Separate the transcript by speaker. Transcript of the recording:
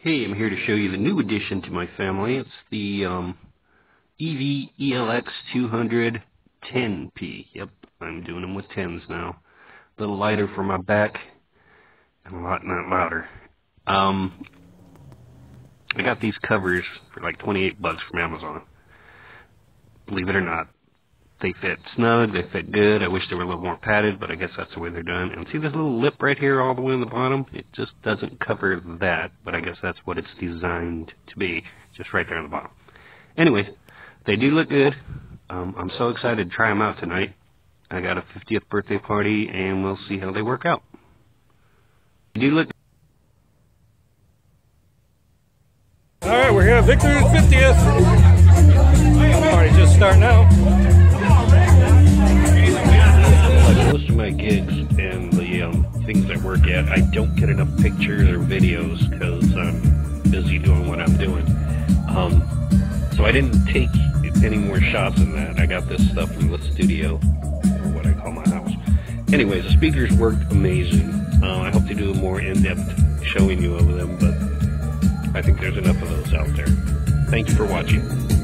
Speaker 1: Okay, I'm here to show you the new addition to my family. It's the um, EV ELX 200 10P. Yep, I'm doing them with 10s now. A little lighter for my back and a lot not louder. Um, I got these covers for like 28 bucks from Amazon. Believe it or not, they fit snug, they fit good. I wish they were a little more padded, but I guess that's the way they're done. And see this little lip right here all the way in the bottom? It just doesn't cover that, but I guess that's what it's designed to be, just right there on the bottom. Anyways, they do look good. Um, I'm so excited to try them out tonight. I got a 50th birthday party, and we'll see how they work out. They do look
Speaker 2: All right, we're here at Victor's 50th. Party just starting out.
Speaker 1: Of my gigs and the um, things I work at, I don't get enough pictures or videos because I'm busy doing what I'm doing. Um, so I didn't take any more shots than that. I got this stuff from the studio, or what I call my house. Anyways, the speakers worked amazing. Uh, I hope to do a more in-depth showing you of them, but I think there's enough of those out there. Thank you for watching.